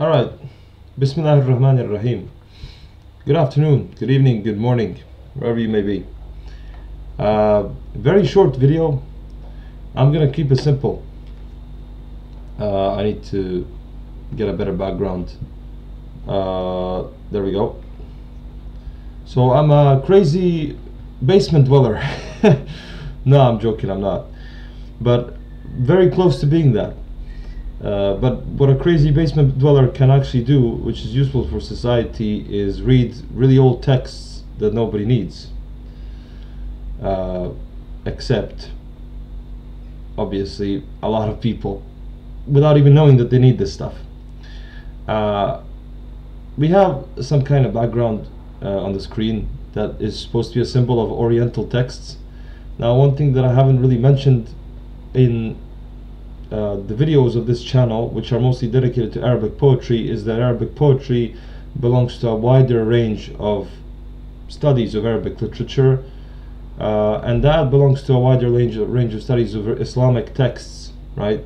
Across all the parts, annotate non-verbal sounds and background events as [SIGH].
All right. Bismillah ar-Rahman ar-Rahim. Good afternoon, good evening, good morning, wherever you may be. Uh, very short video. I'm gonna keep it simple. Uh, I need to get a better background. Uh, there we go. So I'm a crazy basement dweller. [LAUGHS] no, I'm joking, I'm not. But very close to being that. Uh, but what a crazy basement dweller can actually do, which is useful for society, is read really old texts that nobody needs. Uh, except, obviously, a lot of people, without even knowing that they need this stuff. Uh, we have some kind of background uh, on the screen that is supposed to be a symbol of Oriental texts. Now, one thing that I haven't really mentioned in uh, the videos of this channel, which are mostly dedicated to Arabic poetry, is that Arabic poetry belongs to a wider range of studies of Arabic literature, uh, and that belongs to a wider range of, range of studies of Islamic texts, right?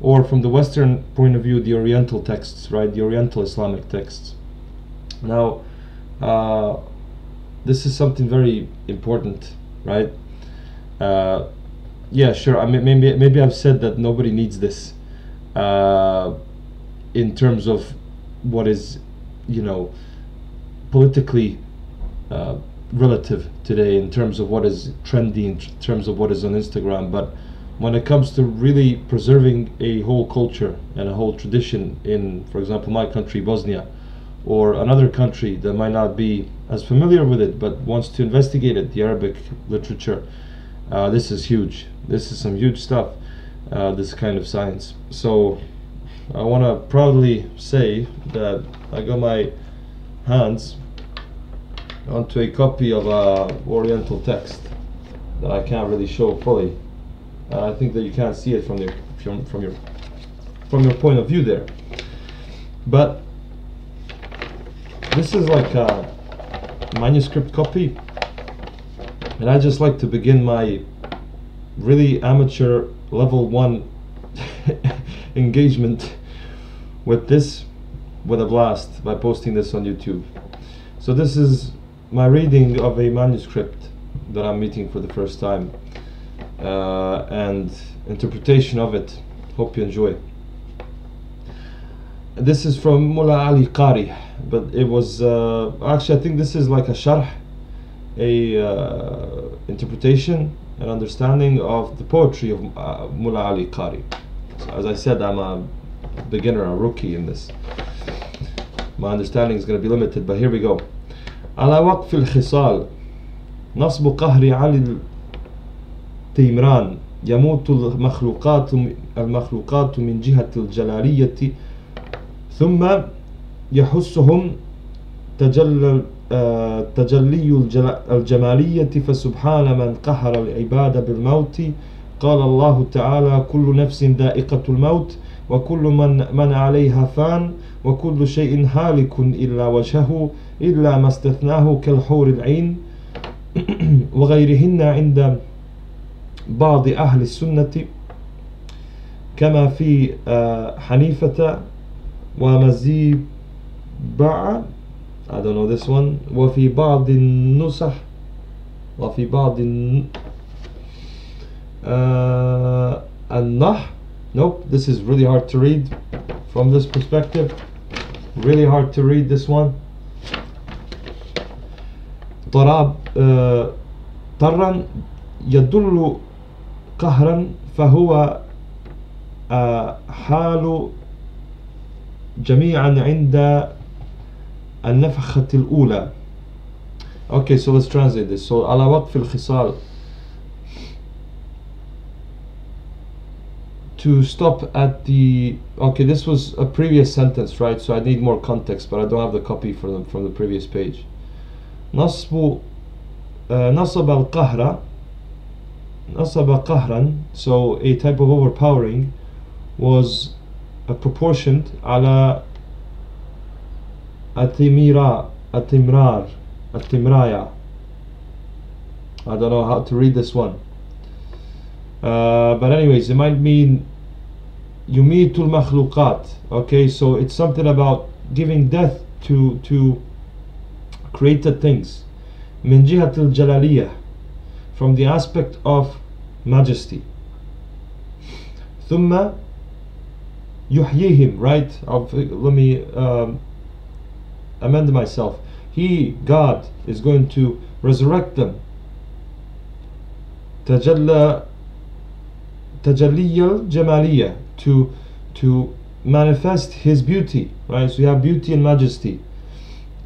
Or from the Western point of view, the Oriental texts, right? The Oriental Islamic texts. Now, uh, this is something very important, right? Yeah, sure. I mean, maybe maybe I've said that nobody needs this, uh, in terms of what is, you know, politically uh, relative today, in terms of what is trendy, in terms of what is on Instagram. But when it comes to really preserving a whole culture and a whole tradition in, for example, my country, Bosnia, or another country that might not be as familiar with it but wants to investigate it, the Arabic literature uh, this is huge. This is some huge stuff uh, this kind of science. So I want to proudly say that I got my hands onto a copy of a oriental text that I can't really show fully. Uh, I think that you can't see it from your from, from your from your point of view there. But this is like a manuscript copy and I just like to begin my really amateur level one [LAUGHS] engagement with this with a blast by posting this on YouTube. So this is my reading of a manuscript that I'm meeting for the first time uh, and interpretation of it. Hope you enjoy. This is from Mullah Ali Qari, but it was uh, actually I think this is like a sharh a uh, interpretation and understanding of the poetry of uh, Mullah Ali Qari. So as I said, I'm a beginner, a rookie in this. My understanding is going to be limited, but here we go. على وقف الخصال نصب قهر علي التيمران يموت المخلوقات المخلوقات من جهة الجلالية ثم يحسهم تجلى تجلي الجمالية فسبحان من قهر العباد بالموت. قال الله تعالى كل نفس ذائقة الموت وكل من من عليها فان وكل شيء هالك إلا وجهه إلا ما استثناه كالحور العين. [CLEARS THROAT] وغيرهن عند بعض أهل السنة كما في حنيفة ومزيبع I don't know this one وفي بعض النسخ وفي بعض uh, النح nope this is really hard to read from this perspective really hard to read this one طراب uh, طرا يدل قهرا فهو uh, حال جميعا عند النفخة الأولى Okay, so let's translate this. So, على وقف الخصال to stop at the okay this was a previous sentence right so I need more context but I don't have the copy for them from the previous page نصب نصب القهر نصب قهرا so a type of overpowering was uh, proportioned على Atimira, Atimrar, Atimraya. I don't know how to read this one. Uh, but anyways, it might mean yumitul makhluqat. Okay, so it's something about giving death to to created things. Min jihatil jalaliyah, from the aspect of majesty. Thumma yuhyihim, right? Of, let me. Um, amend myself he God is going to resurrect them تجلى تجلي الجمالية to to manifest his beauty right so you have beauty and majesty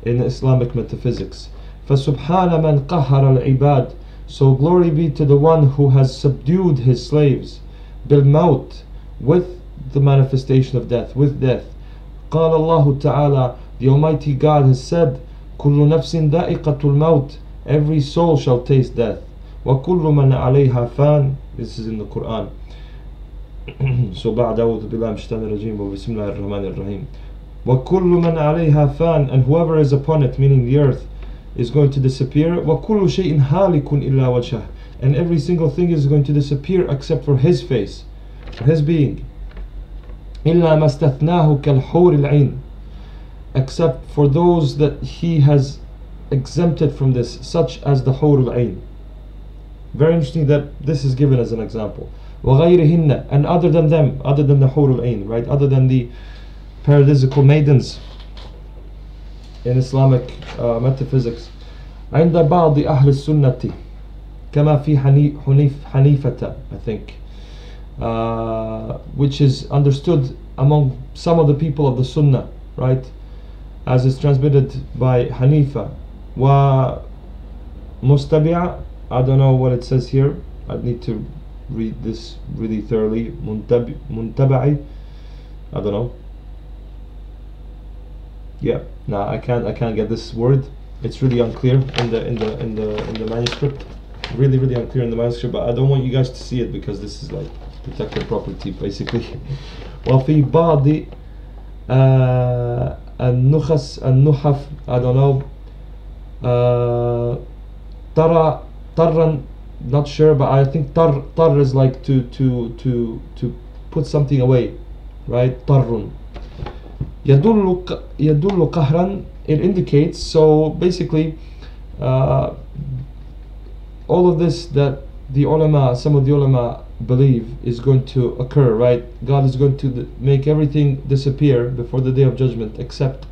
in Islamic metaphysics فسبحان من قهر العباد so glory be to the one who has subdued his slaves بالموت with the manifestation of death with death قال الله تعالى the Almighty God has said كل نفس ذائقة الموت every soul shall taste death وكل من عليها فان this is in the Quran [CLEARS THROAT] so بعد أعوذ بالله من الشيطان الرجيم وبسم الله الرحمن الرحيم وكل من عليها فان and whoever is upon it meaning the earth is going to disappear وكل شيء هالك إلا وجهه and every single thing is going to disappear except for his face for his being إلا ما استثناه كالحور العين except for those that he has exempted from this such as the حور العين very interesting that this is given as an example وغيرهن and other than them other than the حور العين right other than the paradisical maidens in Islamic uh, metaphysics عند بعض أهل السنة كما في حنيف حنيفة I think uh, which is understood among some of the people of the Sunnah right as is transmitted by Hanifa wa mustabi'a I don't know what it says here I need to read this really thoroughly muntabi I don't know yeah no I can't I can't get this word it's really unclear in the in the in the in the manuscript really really unclear in the manuscript but I don't want you guys to see it because this is like protected property basically [LAUGHS] وفي بعض and nuhas and nuhaf I don't know. Uh, tara tarran not sure but I think tar tar is like to to to to put something away right? tarrun yadullu yadullu qahran it indicates so basically uh, all of this that the ulama some of the ulama believe is going to occur right God is going to make everything disappear before the day of judgment except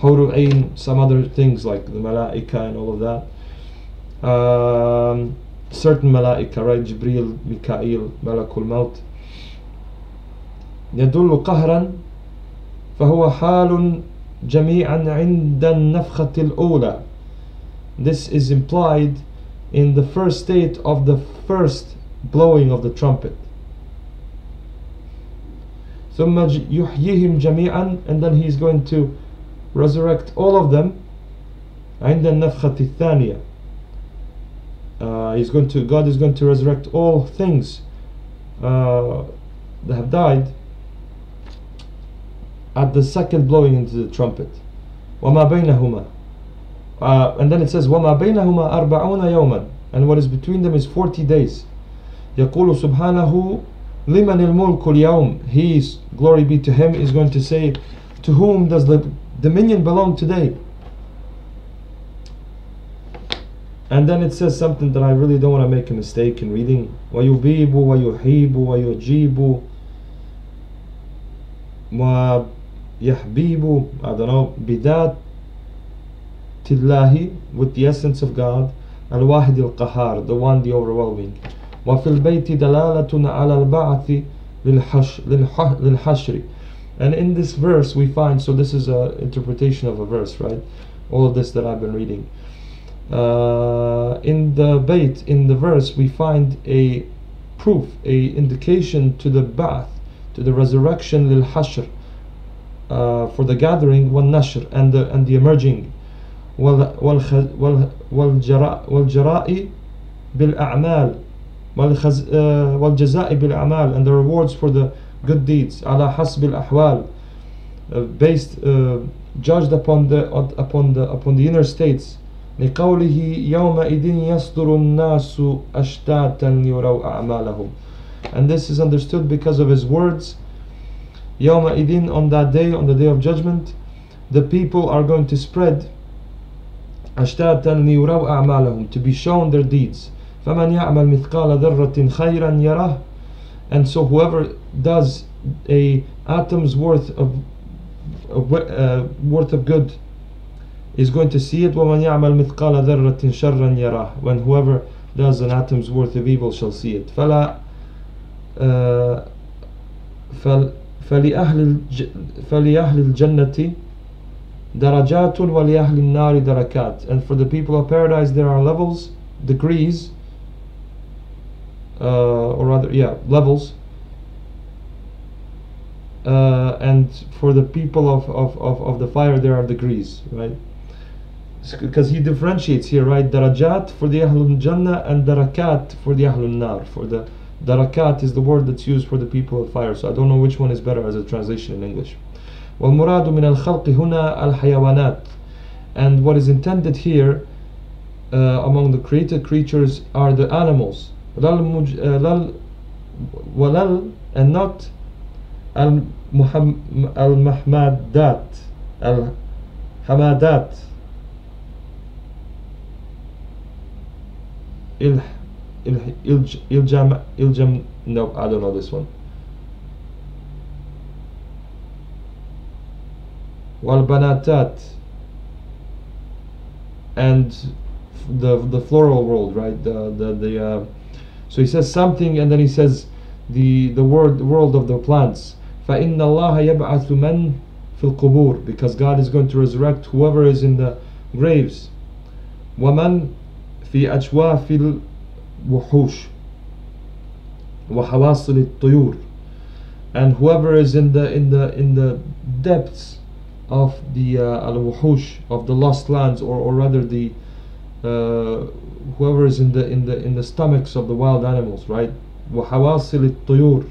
Hurul Ain some other things like the Malaika and all of that um, certain Malaika right Jibril Mikael Malakul Maut يدل قهرا فهو حال جميعا عند النفخة الأولى This is implied in the first state of the first blowing of the trumpet ثم يحييهم جميعا and then he is going to resurrect all of them عند النفخة الثانية uh, he's going to God is going to resurrect all things uh, that have died at the second blowing into the trumpet وما بينهما uh, and then it says وما بينهما أربعون يوما and what is between them is 40 days يقول سبحانه لمن الملك اليوم he is glory be to him is going to say to whom does the dominion belong today and then it says something that I really don't want to make a mistake in reading ويبيب ويحيب ويجيب ويحبيب I don't know بذات الله with the essence of God الواحد القهار the one the overwhelming وفي البيت دلالة على البعث للحش للحشر and in this verse we find so this is a interpretation of a verse right all of this that I've been reading uh, in the bait in the verse we find a proof a indication to the bath to the resurrection للحشر uh, for the gathering والنشر and the and the emerging والجراء بالأعمال والجزاء بالأعمال and the rewards for the good deeds على حسب الأحوال uh, based uh, judged upon the upon the upon the inner states لقوله يومئذ يصدر الناس أشتاتا يروا أعمالهم and this is understood because of his words يومئذ on that day on the day of judgment the people are going to spread أشتاتا ليروا أعمالهم to be shown their deeds فمن يعمل مثقال ذرة خيرا يره and so whoever does a atom's worth of, of uh, worth of good is going to see it ومن يعمل مثقال ذرة شرا يره when whoever does an atom's worth of evil shall see it فلا uh, فل فلأهل الج فلأهل الجنة درجات ولأهل النار دركات and for the people of paradise there are levels degrees uh, or rather yeah levels uh, and for the people of, of, of, of the fire there are degrees right because he differentiates here right darajat for the ahlul jannah and darakat for the ahlul nar for the darakat is the word that's used for the people of fire so I don't know which one is better as a translation in English والمراد من الخلق هنا الحيوانات and what is intended here uh, among the created creatures are the animals lal walal eh, and not al al mahmadat al hamadat. Il il iljam iljam no I don't know this one. Wal and the the floral world right? The the the uh, so he says something and then he says the the word the world of the plants فإن الله يبعث من في القبور because God is going to resurrect whoever is in the graves ومن في أجواف الوحوش وحواصل الطيور and whoever is in the in the in the depths of the uh, al-wuhush of the lost lands or, or rather the uh, whoever is in the in the in the stomachs of the wild animals right وحواصل الطيور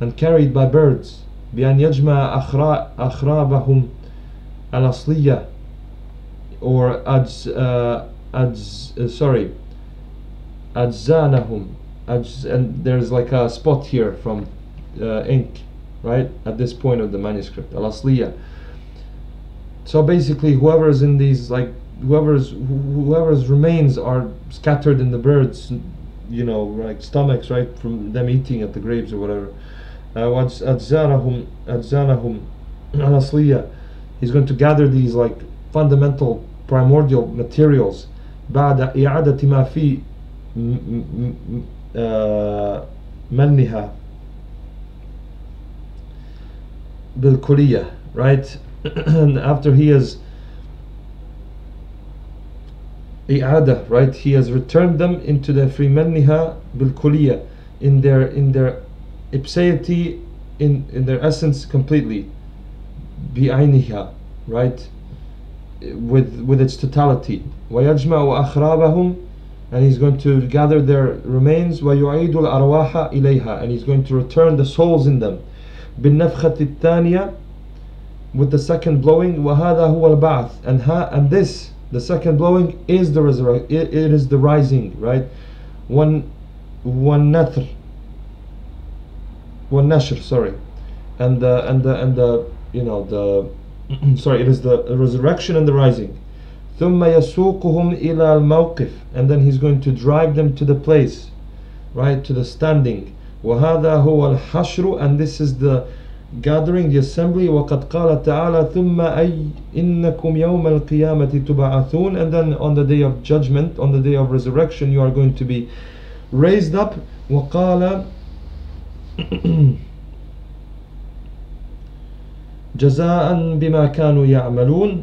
and carried by birds بأن يجمع أخرابهم الأصلية or أجز, uh, أجز, uh, sorry أجزانهم أجز, and there's like a spot here from uh, ink right at this point of the manuscript الأصلية so basically whoever's in these like whoever's whoever's remains are scattered in the birds you know like stomachs right from them eating at the graves or whatever أجزانهم أجزانهم الأصلية he's going to gather these like fundamental primordial materials بعد إعادة ما في منها بالكلية right [CLEARS THROAT] and after he has i'ada right he has returned them into their free manniha bil in their in their ipseity in in their essence completely bi'ayniha right with with its totality ويجمع أخرابهم and he's going to gather their remains ويعيد الأرواح إليها and he's going to return the souls in them بالنفخة الثانية with the second blowing وهذا هو البعث and ha and this the second blowing is the resurrection it, it is the rising right one one nathr one nashr sorry and the and the and the you know the sorry [CLEARS THROAT] it is the resurrection and the rising ثم يسوقهم إلى الموقف and then he's going to drive them to the place right to the standing وهذا هو الحشر and this is the gathering the assembly وقد قال تعالى ثم أي إنكم يوم القيامة تبعثون and then on the day of judgment on the day of resurrection you are going to be raised up وقال [CLEARS THROAT] جزاء بما كانوا يعملون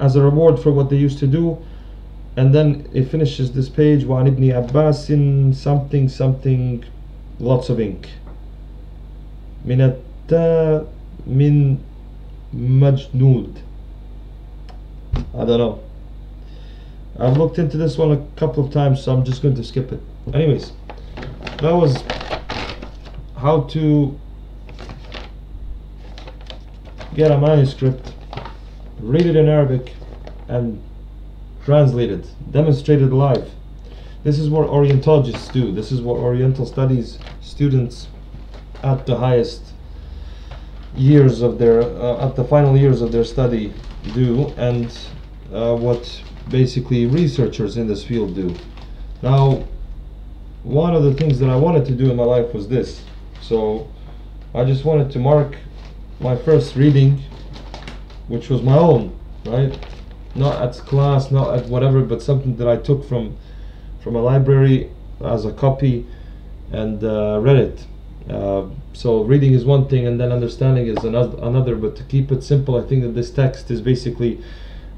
as a reward for what they used to do and then it finishes this page وعن ابن عباس something something lots of ink من حتى من مجنود I don't know I've looked into this one a couple of times so I'm just going to skip it anyways that was how to get a manuscript read it in Arabic and translate it demonstrate it live this is what Orientologists do this is what Oriental Studies students at the highest years of their uh, at the final years of their study do and uh, what basically researchers in this field do. Now one of the things that I wanted to do in my life was this. So I just wanted to mark my first reading which was my own right? Not at class not at whatever but something that I took from from a library as a copy and uh, read it uh, so reading is one thing and then understanding is another, another but to keep it simple I think that this text is basically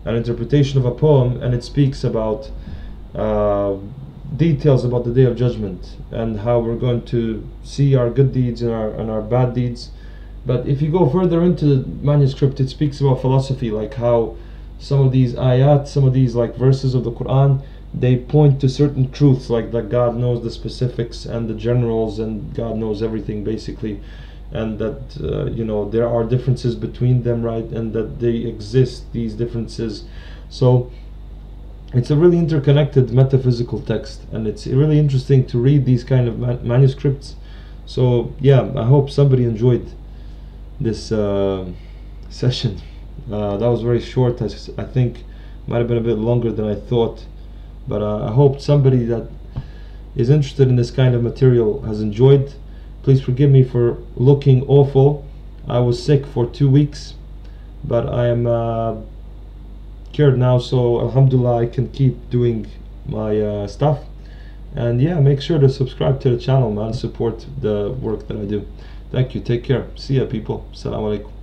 an interpretation of a poem and it speaks about uh, details about the day of judgment and how we're going to see our good deeds and our, and our bad deeds. But if you go further into the manuscript it speaks about philosophy like how some of these ayat some of these like verses of the Quran they point to certain truths like that God knows the specifics and the generals and God knows everything basically. And that uh, you know there are differences between them right? And that they exist these differences. So it's a really interconnected metaphysical text. And it's really interesting to read these kind of man manuscripts. So yeah I hope somebody enjoyed this uh, [LAUGHS] session. Uh, that was very short. I, I think might have been a bit longer than I thought but uh, I hope somebody that is interested in this kind of material has enjoyed. Please forgive me for looking awful. I was sick for two weeks but I am uh, cured now so alhamdulillah I can keep doing my uh, stuff. And yeah make sure to subscribe to the channel man. Support the work that I do. Thank you. Take care. See ya people. Assalamu alaikum